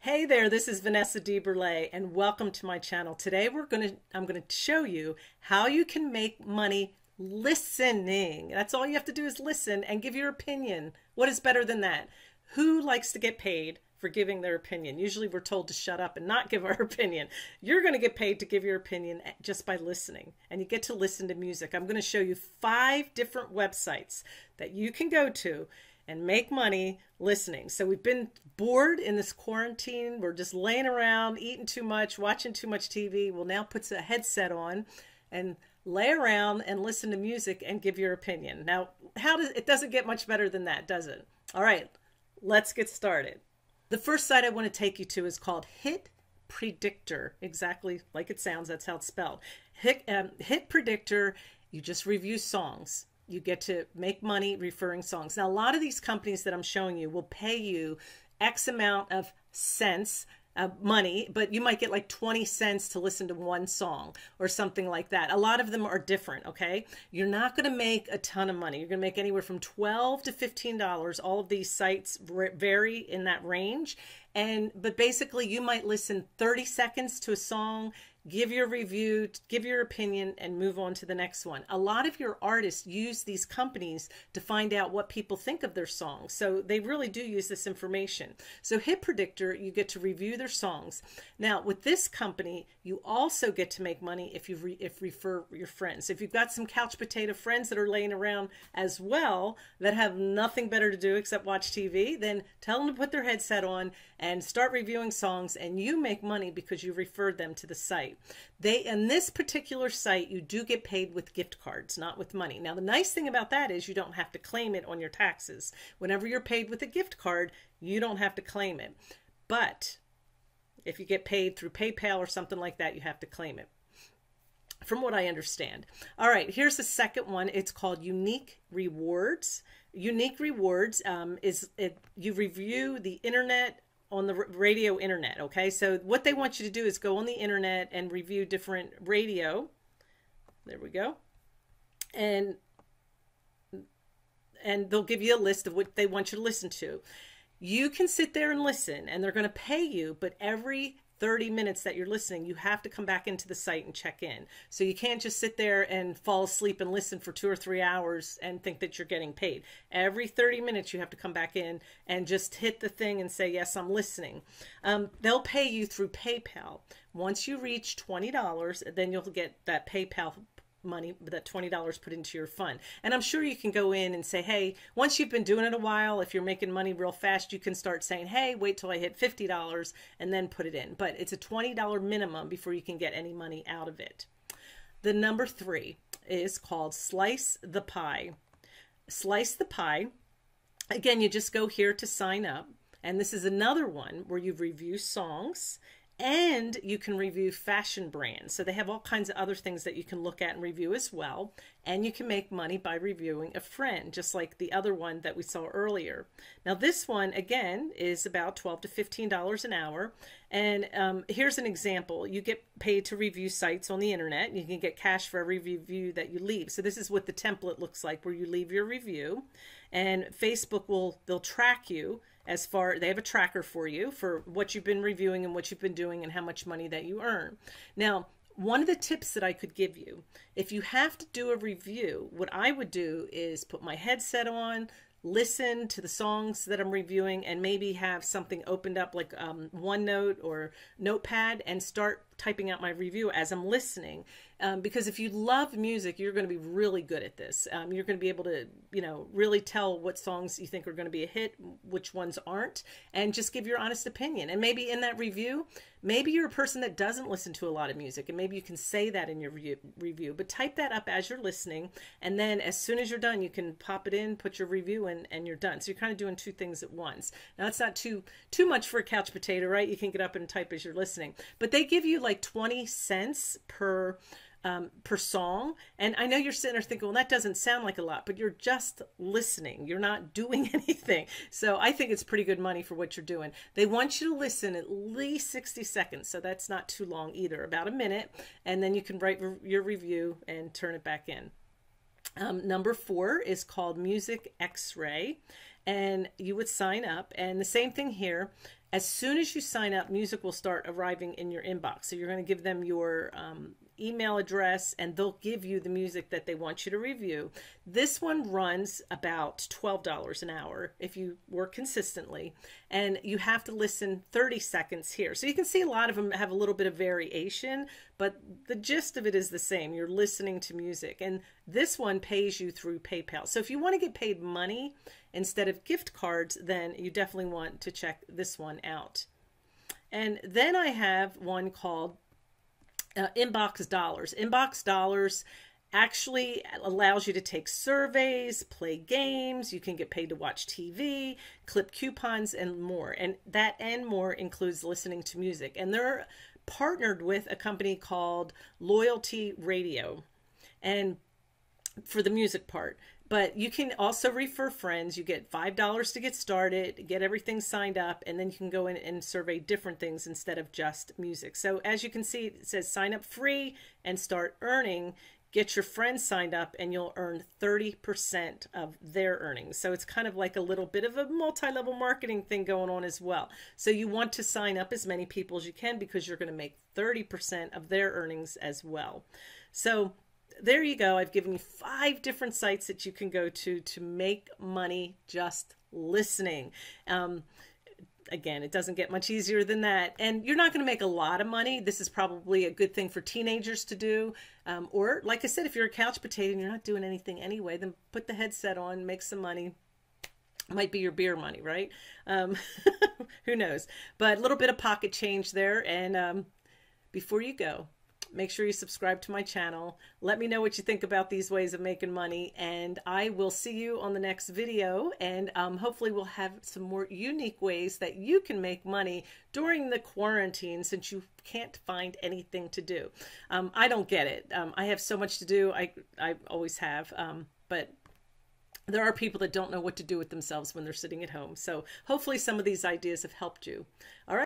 Hey there, this is Vanessa DeBurlet and welcome to my channel. Today we're going to I'm going to show you how you can make money listening. That's all you have to do is listen and give your opinion. What is better than that? Who likes to get paid for giving their opinion? Usually we're told to shut up and not give our opinion. You're going to get paid to give your opinion just by listening and you get to listen to music. I'm going to show you five different websites that you can go to and make money listening. So we've been bored in this quarantine. We're just laying around, eating too much, watching too much TV. We'll now put a headset on and lay around and listen to music and give your opinion. Now, how does it doesn't get much better than that, does it? All right, let's get started. The first site I want to take you to is called Hit Predictor, exactly like it sounds. That's how it's spelled. Hit, um, Hit Predictor. You just review songs you get to make money referring songs. Now, a lot of these companies that I'm showing you will pay you X amount of cents uh, money, but you might get like 20 cents to listen to one song or something like that. A lot of them are different, okay? You're not going to make a ton of money. You're going to make anywhere from 12 to $15. All of these sites vary in that range. And but basically you might listen 30 seconds to a song give your review, give your opinion, and move on to the next one. A lot of your artists use these companies to find out what people think of their songs. So they really do use this information. So Hit Predictor, you get to review their songs. Now with this company, you also get to make money if you re if refer your friends. If you've got some couch potato friends that are laying around as well that have nothing better to do except watch TV, then tell them to put their headset on and start reviewing songs and you make money because you referred them to the site. They in this particular site, you do get paid with gift cards, not with money. Now, the nice thing about that is you don't have to claim it on your taxes. Whenever you're paid with a gift card, you don't have to claim it. But if you get paid through PayPal or something like that, you have to claim it from what I understand. All right, here's the second one. It's called Unique Rewards. Unique Rewards um, is it, you review the internet on the radio internet. Okay, so what they want you to do is go on the internet and review different radio. There we go, and and they'll give you a list of what they want you to listen to. You can sit there and listen, and they're going to pay you, but every 30 minutes that you're listening, you have to come back into the site and check in. So you can't just sit there and fall asleep and listen for two or three hours and think that you're getting paid. Every 30 minutes, you have to come back in and just hit the thing and say, Yes, I'm listening. Um, they'll pay you through PayPal. Once you reach $20, then you'll get that PayPal money that $20 put into your fund. And I'm sure you can go in and say, hey, once you've been doing it a while, if you're making money real fast, you can start saying, hey, wait till I hit $50 and then put it in. But it's a $20 minimum before you can get any money out of it. The number three is called Slice the Pie. Slice the Pie. Again, you just go here to sign up. And this is another one where you review songs and you can review fashion brands. So they have all kinds of other things that you can look at and review as well. And you can make money by reviewing a friend, just like the other one that we saw earlier. Now this one, again, is about 12 to $15 an hour. And um, here's an example. You get paid to review sites on the internet. You can get cash for every review that you leave. So this is what the template looks like where you leave your review. And Facebook will, they'll track you as far they have a tracker for you for what you've been reviewing and what you've been doing and how much money that you earn. Now, one of the tips that I could give you, if you have to do a review, what I would do is put my headset on, listen to the songs that I'm reviewing, and maybe have something opened up like um, OneNote or Notepad and start typing out my review as I'm listening. Um, because if you love music, you're going to be really good at this. Um, you're going to be able to, you know, really tell what songs you think are going to be a hit, which ones aren't, and just give your honest opinion. And maybe in that review, maybe you're a person that doesn't listen to a lot of music, and maybe you can say that in your re- review. But type that up as you're listening, and then as soon as you're done, you can pop it in, put your review in, and you're done. So you're kind of doing two things at once. Now it's not too too much for a couch potato, right? You can get up and type as you're listening, but they give you like 20 cents per um, per song. And I know you're sitting there thinking, well, that doesn't sound like a lot, but you're just listening. You're not doing anything. So I think it's pretty good money for what you're doing. They want you to listen at least 60 seconds. So that's not too long either, about a minute. And then you can write re- your review and turn it back in. Um, number four is called Music X Ray and you would sign up. And the same thing here. As soon as you sign up, music will start arriving in your inbox. So you're going to give them your um, email address and they'll give you the music that they want you to review. This one runs about $12 an hour if you work consistently, and you have to listen 30 seconds here. So you can see a lot of them have a little bit of variation, but the gist of it is the same. You're listening to music, and this one pays you through PayPal. So if you want to get paid money instead of gift cards, then you definitely want to check this one out. And then I have one called uh, Inbox Dollars. Inbox Dollars actually allows you to take surveys, play games, you can get paid to watch TV, clip coupons, and more. And that and more includes listening to music. And they're partnered with a company called Loyalty Radio. And for the music part. But you can also refer friends. You get $5 to get started, get everything signed up, and then you can go in and survey different things instead of just music. So as you can see, it says sign up free and start earning. Get your friends signed up and you'll earn 30% of their earnings. So it's kind of like a little bit of a multi level marketing thing going on as well. So you want to sign up as many people as you can because you're going to make 30% of their earnings as well. So there you go. I've given you five different sites that you can go to to make money just listening. Um, again, it doesn't get much easier than that. And you're not going to make a lot of money. This is probably a good thing for teenagers to do. Um, or, like I said, if you're a couch potato and you're not doing anything anyway, then put the headset on, make some money. Might be your beer money, right? Um, who knows? But a little bit of pocket change there. And um, before you go, Make sure you subscribe to my channel. Let me know what you think about these ways of making money. And I will see you on the next video. And um, hopefully we'll have some more unique ways that you can make money during the quarantine since you can't find anything to do. Um, I don't get it. Um, I have so much to do. I, I always have. Um, but there are people that don't know what to do with themselves when they're sitting at home. So hopefully some of these ideas have helped you. All right.